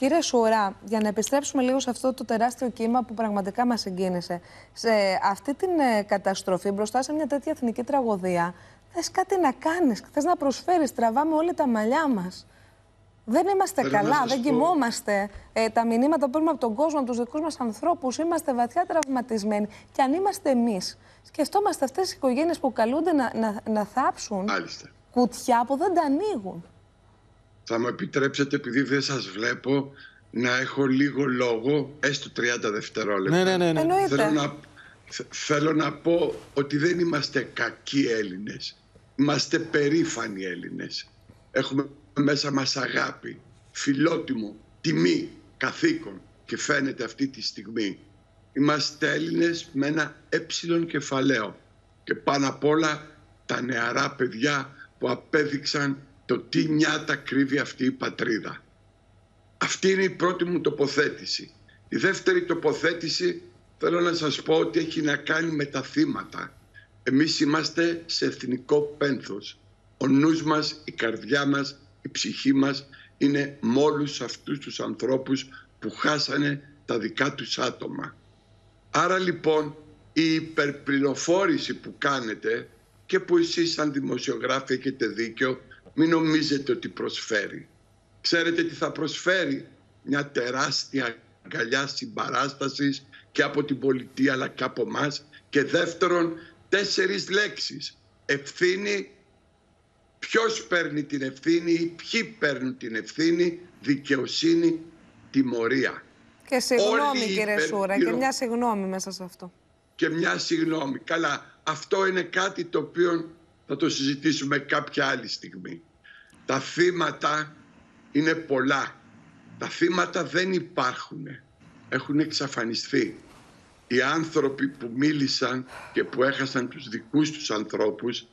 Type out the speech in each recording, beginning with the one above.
Κύριε Σουρά, για να επιστρέψουμε λίγο σε αυτό το τεράστιο κύμα που πραγματικά μας συγκίνησε, σε αυτή την ε, καταστροφή μπροστά σε μια τέτοια εθνική τραγωδία, θες κάτι να κάνεις, θες να προσφέρεις, τραβάμε όλοι τα μαλλιά μας. Δεν είμαστε καλά, δεν κοιμόμαστε. Ε, τα μηνύματα που παίρνουμε από τον κόσμο, από τους δικούς μας ανθρώπους, είμαστε βαθιά τραυματισμένοι. Και αν είμαστε εμείς, σκεφτόμαστε αυτές τις οικογένειες που καλούνται να, να, να θάψουν κουτιά που δεν τα ανοίγουν. Θα μου επιτρέψετε, επειδή δεν σας βλέπω, να έχω λίγο λόγο, έστω 30 δευτερόλεπτα. Ναι, ναι, ναι. ναι. Θέλω να, θέλω να πω ότι δεν είμαστε κακοί Έλληνες. Είμαστε περήφανοι Έλληνες. Έχουμε μέσα μας αγάπη, φιλότιμο, τιμή, καθήκον και φαίνεται αυτή τη στιγμή. Είμαστε Έλληνες με ένα έψιλον κεφαλαίο και πάνω απ' όλα τα νεαρά παιδιά που απέδειξαν το τι νιάτα κρύβει αυτή η πατρίδα. Αυτή είναι η πρώτη μου τοποθέτηση. Η δεύτερη τοποθέτηση θέλω να σας πω ότι έχει να κάνει με τα θύματα. Εμείς είμαστε σε εθνικό πένθος. Ο νους μας, η καρδιά μας, η ψυχή μας είναι με όλους αυτούς τους ανθρώπους που χάσανε τα δικά τους άτομα. Άρα λοιπόν η υπερπληροφόρηση που κάνετε και που εσείς σαν δημοσιογράφοι έχετε δίκιο μην νομίζετε ότι προσφέρει. Ξέρετε τι θα προσφέρει; Μια τεράστια αγκαλιά συμπαράστασης και από την πολιτεία αλλά και από εμά. και δεύτερον τέσσερις λέξεις ευθύνη ποιος παίρνει την ευθύνη ή ποιοι παίρνουν την ευθύνη, δικαιοσύνη, τιμωρία. Και συγγνώμη κύριε Σούρα, και μια συγγνώμη μέσα σε αυτό. Και μια συγγνώμη. Καλά, αυτό είναι κάτι το οποίο θα το συζητήσουμε κάποια άλλη στιγμή. Τα θύματα είναι πολλά. Τα θύματα δεν υπάρχουν. Έχουν εξαφανιστεί. Οι άνθρωποι που μίλησαν και που έχασαν τους δικούς τους ανθρώπους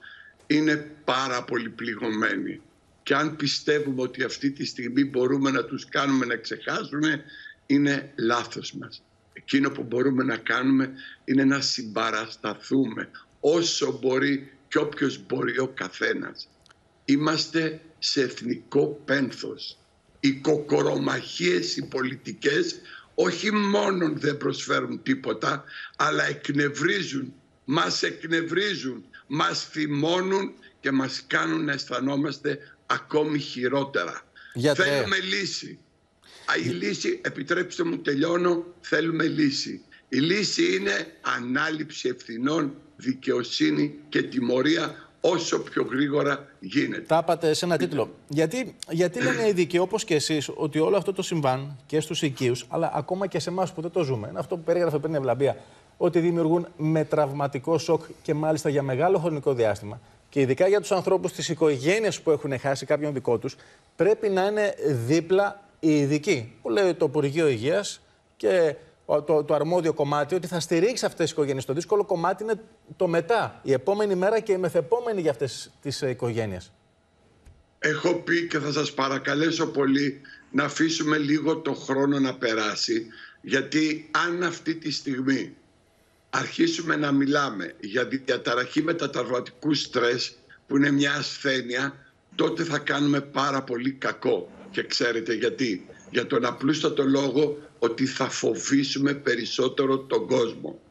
είναι πάρα πολύ πληγωμένοι. Και αν πιστεύουμε ότι αυτή τη στιγμή μπορούμε να τους κάνουμε να ξεχάσουν, είναι λάθος μας. Εκείνο που μπορούμε να κάνουμε είναι να συμπαρασταθούμε όσο μπορεί και όποιος μπορεί ο καθένας. Είμαστε σε εθνικό πένθος. Οι κοκορομαχίες, οι πολιτικές, όχι μόνο δεν προσφέρουν τίποτα, αλλά εκνευρίζουν, μας εκνευρίζουν, μας θυμώνουν και μας κάνουν να αισθανόμαστε ακόμη χειρότερα. Γιατί... Θέλουμε λύση. Α, η λύση, επιτρέψτε μου τελειώνω, θέλουμε λύση. Η λύση είναι ανάληψη ευθυνών, δικαιοσύνη και τιμωρία όσο πιο γρήγορα γίνεται. Τα είπατε σε ένα τίτλο. Γιατί, γιατί λένε οι ειδικοί, όπως και εσείς, ότι όλο αυτό το συμβάν και στους οικείους, αλλά ακόμα και σε εμάς που δεν το ζούμε, είναι αυτό που περίγραφε πριν η Ευλαμπία, ότι δημιουργούν με τραυματικό σοκ και μάλιστα για μεγάλο χρονικό διάστημα. Και ειδικά για τους ανθρώπους της οικογένειας που έχουν χάσει κάποιον δικό τους, πρέπει να είναι δίπλα οι ειδικοί. Που λέει το Υπουργείο Υγείας και το, το αρμόδιο κομμάτι ότι θα στηρίξει αυτές τις οικογένειες. Το δύσκολο κομμάτι είναι το μετά, η επόμενη μέρα και η μεθεπόμενη για αυτές τις οικογένειες. Έχω πει και θα σας παρακαλέσω πολύ να αφήσουμε λίγο το χρόνο να περάσει γιατί αν αυτή τη στιγμή αρχίσουμε να μιλάμε για διαταραχή μεταταρβατικού στρες που είναι μια ασθένεια τότε θα κάνουμε πάρα πολύ κακό. Και ξέρετε γιατί. Για τον απλούστατο λόγο ότι θα φοβήσουμε περισσότερο τον κόσμο.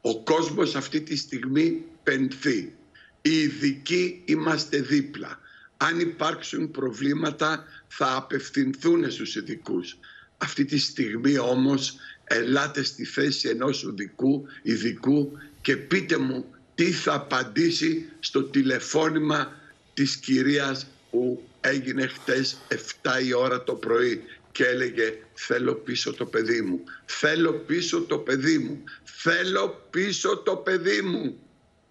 Ο κόσμος αυτή τη στιγμή πενθεί. Οι ειδικοί είμαστε δίπλα. Αν υπάρξουν προβλήματα θα απευθυνθούν στους ειδικούς. Αυτή τη στιγμή όμως ελάτε στη θέση ενός ειδικού, ειδικού και πείτε μου τι θα απαντήσει στο τηλεφώνημα της κυρίας που έγινε χτες 7 η ώρα το πρωί και έλεγε θέλω πίσω το παιδί μου, θέλω πίσω το παιδί μου, θέλω πίσω το παιδί μου.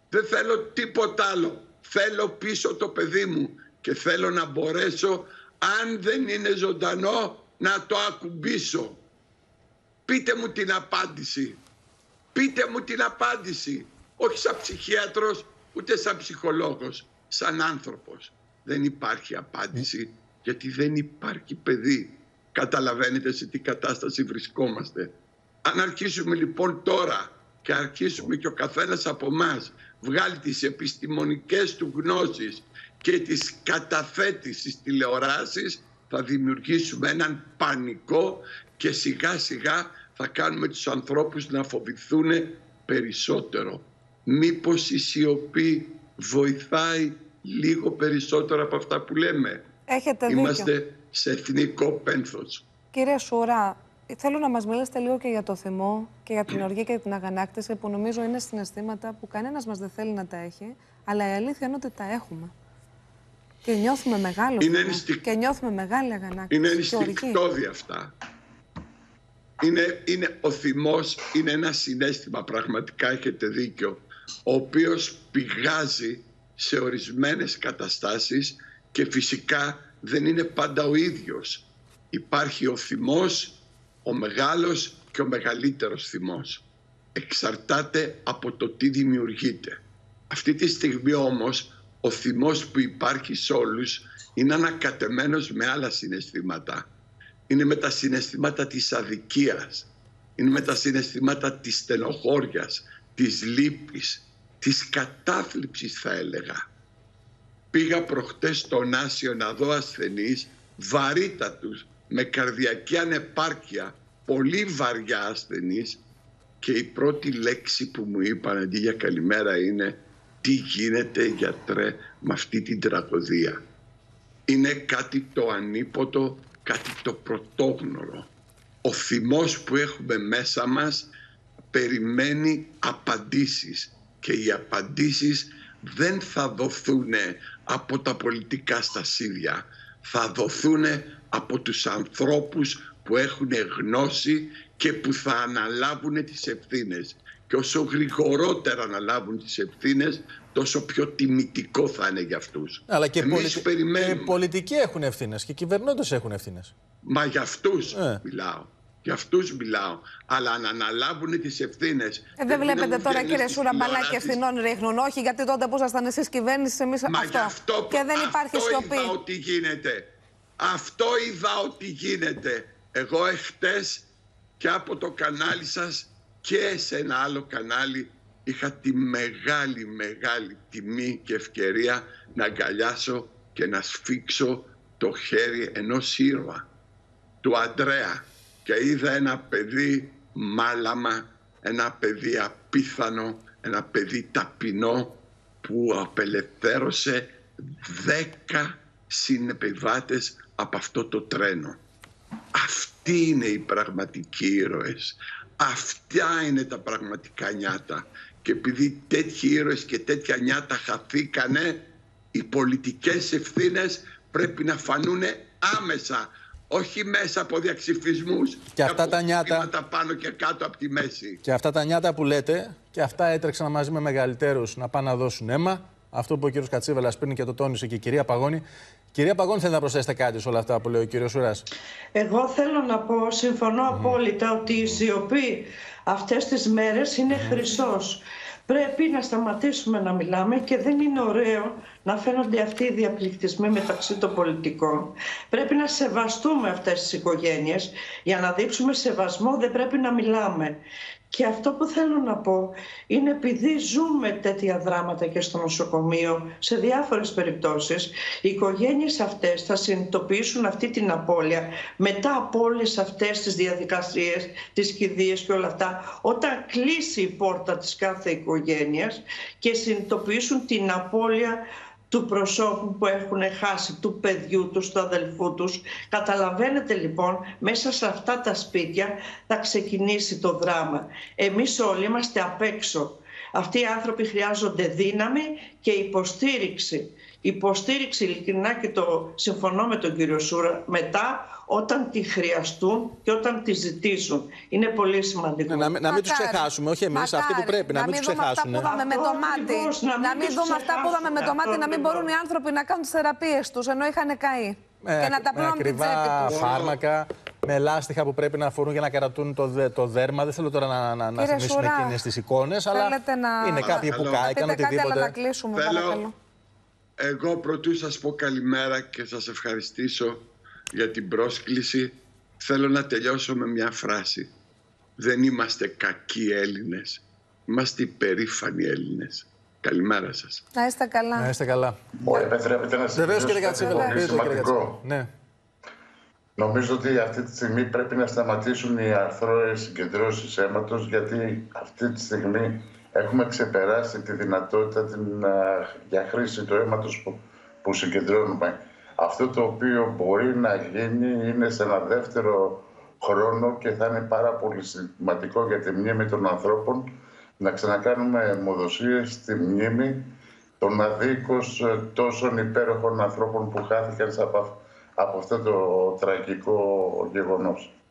Δεν θέλω τίποτα άλλο, θέλω πίσω το παιδί μου και θέλω να μπορέσω αν δεν είναι ζωντανό να το ακουμπήσω. Πείτε μου την απάντηση. Πείτε μου την απάντηση. Όχι σαν ψυχίατρος, ούτε σαν ψυχολόγος. Σαν άνθρωπος. Δεν υπάρχει απάντηση γιατί δεν υπάρχει παιδί. Καταλαβαίνετε σε τι κατάσταση βρισκόμαστε. Αν αρχίσουμε λοιπόν τώρα και αρχίσουμε και ο καθένας από εμά βγάλει τις επιστημονικές του γνώσεις και τις καταθέτεις στις τηλεοράσεις θα δημιουργήσουμε έναν πανικό και σιγά σιγά θα κάνουμε τους ανθρώπους να φοβηθούν περισσότερο. Μήπως η σιωπή βοηθάει λίγο περισσότερο από αυτά που λέμε; Έχετε Είμαστε σε εθνικό πένθος. Κύριε Σουρά, θέλω να μας μιλήσετε λίγο και για το θυμό και για την οργή και την αγανάκτηση που νομίζω είναι συναισθήματα που κανένας μας δεν θέλει να τα έχει, αλλά η αλήθεια είναι ότι τα έχουμε. Και νιώθουμε μεγάλο είναι θυμό, και νιώθουμε μεγάλη αγανάκτηση Είναι ενστικτόδη αυτά. Είναι, είναι, ο θυμός είναι ένα συνέστημα, πραγματικά έχετε δίκιο, ο οποίος πηγάζει σε ορισμένες καταστάσεις και φυσικά δεν είναι πάντα ο ίδιος. Υπάρχει ο θυμός, ο μεγάλος και ο μεγαλύτερος θυμός. Εξαρτάται από το τι δημιουργείται. Αυτή τη στιγμή όμως ο θυμός που υπάρχει σε όλους είναι ανακατεμένος με άλλα συναισθήματα. Είναι με τα συναισθήματα της αδικίας, είναι με τα συναισθήματα της στενοχώριας, της λύπης, της κατάθλιψης θα έλεγα. Πήγα προχτές στον Άσιο να δω ασθενείς βαρύτατους με καρδιακή ανεπάρκεια, πολύ βαριά ασθενείς και η πρώτη λέξη που μου είπαν αντί για καλημέρα είναι τι γίνεται γιατρέ με αυτή την τραγωδία. Είναι κάτι το ανίποτο, κάτι το πρωτόγνωρο. Ο θυμός που έχουμε μέσα μας περιμένει απαντήσεις και οι απαντήσεις δεν θα δοθούν από τα πολιτικά στασίδια. Θα δοθούν από τους ανθρώπους που έχουν γνώση και που θα αναλάβουν τις ευθύνες. Και όσο γρηγορότερα αναλάβουν τις ευθύνες, τόσο πιο τιμητικό θα είναι για αυτούς. Αλλά και, Εμείς περιμένουμε... πολιτικοί έχουν ευθύνες και κυβερνώντες έχουν ευθύνες. Μα για αυτούς ε. μιλάω. Για αυτούς μιλάω. Αλλά να αναλάβουν τις ευθύνες. Ε, δεν βλέπετε τώρα, κύριε Σούρα, μπαλάκι ευθυνών ρίχνουν. Όχι, γιατί τότε που ήσασταν εσείς κυβέρνησης, εμείς αυτό. αυτό. Και δεν υπάρχει αυτό σιωπή. Είδα ότι γίνεται. Αυτό είδα ότι γίνεται. Εγώ εχθές και από το κανάλι σας και σε ένα άλλο κανάλι είχα τη μεγάλη μεγάλη τιμή και ευκαιρία να αγκαλιάσω και να σφίξω το χέρι ενός ήρωα, του Αντρέα και είδα ένα παιδί μάλαμα, ένα παιδί απίθανο, ένα παιδί ταπεινό που απελευθέρωσε δέκα συνεπιβάτες από αυτό το τρένο. Αυτοί είναι οι πραγματικοί ήρωες. Αυτά είναι τα πραγματικά νιάτα. Και επειδή τέτοιοι ήρωες και τέτοια νιάτα χαθήκανε, οι πολιτικές ευθύνες πρέπει να φανούν άμεσα όχι μέσα από διαξυφισμούς και αυτά τα νιάτα τα πάνω και κάτω από τη μέση. Και αυτά τα νιάτα που λέτε και αυτά έτρεξαν μαζί με μεγαλύτερους να πάνε να δώσουν αίμα. Αυτό που ο κύριος Κατσίβελας πριν και το τόνισε και η κυρία Παγώνη. Κυρία Παγώνη, θέλετε να προσθέσετε κάτι σε όλα αυτά που λέει ο κύριος Σουράς; Εγώ θέλω να πω, συμφωνώ απόλυτα, ότι η σιωπή αυτές τις μέρες είναι χρυσός. Πρέπει να σταματήσουμε να μιλάμε και δεν είναι ωραίο να φαίνονται αυτοί οι διαπληκτισμοί μεταξύ των πολιτικών. Πρέπει να σεβαστούμε αυτές τις οικογένειες. Για να δείξουμε σεβασμό δεν πρέπει να μιλάμε. Και αυτό που θέλω να πω είναι επειδή ζούμε τέτοια δράματα και στο νοσοκομείο σε διάφορες περιπτώσεις οι οικογένειες αυτές θα συνειδητοποιήσουν αυτή την απώλεια μετά από όλες αυτές τις διαδικασίες, τις κηδείες και όλα αυτά όταν κλείσει η πόρτα της κάθε οικογένειας και συνειδητοποιήσουν την απώλεια του προσώπου που έχουν χάσει, του παιδιού τους, του αδελφού τους. Καταλαβαίνετε λοιπόν, μέσα σε αυτά τα σπίτια θα ξεκινήσει το δράμα. Εμείς όλοι είμαστε απ' έξω. Αυτοί οι άνθρωποι χρειάζονται δύναμη και υποστήριξη. Υποστήριξη ειλικρινά και το συμφωνώ με τον κύριο Σούρα μετά όταν τη χρειαστούν και όταν τη ζητήσουν. Είναι πολύ σημαντικό. Ναι, να, να μην τους ξεχάσουμε, όχι εμείς, αυτοί που πρέπει, να, μην τους ξεχάσουν. Αυτά που είδαμε με το μάτι. να μην, δούμε αυτά που είδαμε με το μάτι, να μην μπορούν οι άνθρωποι να κάνουν τις θεραπείες τους ενώ είχαν καεί. Με, και να τα πλώνουν την τσέπη φάρμακα, με λάστιχα που πρέπει να φορούν για να κρατούν το, το δέρμα. Δεν θέλω τώρα να, να, να θυμίσουμε εκείνες τις εικόνες, αλλά είναι κάποιοι που έκαναν οτιδήποτε. να κλείσουμε, Θέλω, εγώ πρωτού σας πω καλημέρα και σας ευχαριστήσω για την πρόσκληση θέλω να τελειώσω με μια φράση. Δεν είμαστε κακοί Έλληνες. Είμαστε υπερήφανοι Έλληνες. Καλημέρα σας. Να είστε καλά. Να είστε καλά. Ωραία, επιτρέπετε να σας Βεβαίως κύριε Κατσίβελα. Σημαντικό. Ναι. Νομίζω ότι αυτή τη στιγμή πρέπει να σταματήσουν οι αρθρώες συγκεντρώσεις αίματος γιατί αυτή τη στιγμή έχουμε ξεπεράσει τη δυνατότητα την, για χρήση του αίματος που, που συγκεντρώνουμε. Αυτό το οποίο μπορεί να γίνει είναι σε ένα δεύτερο χρόνο και θα είναι πάρα πολύ σημαντικό για τη μνήμη των ανθρώπων να ξανακάνουμε αιμοδοσίες στη μνήμη των αδίκως τόσων υπέροχων ανθρώπων που χάθηκαν από αυτό το τραγικό γεγονός.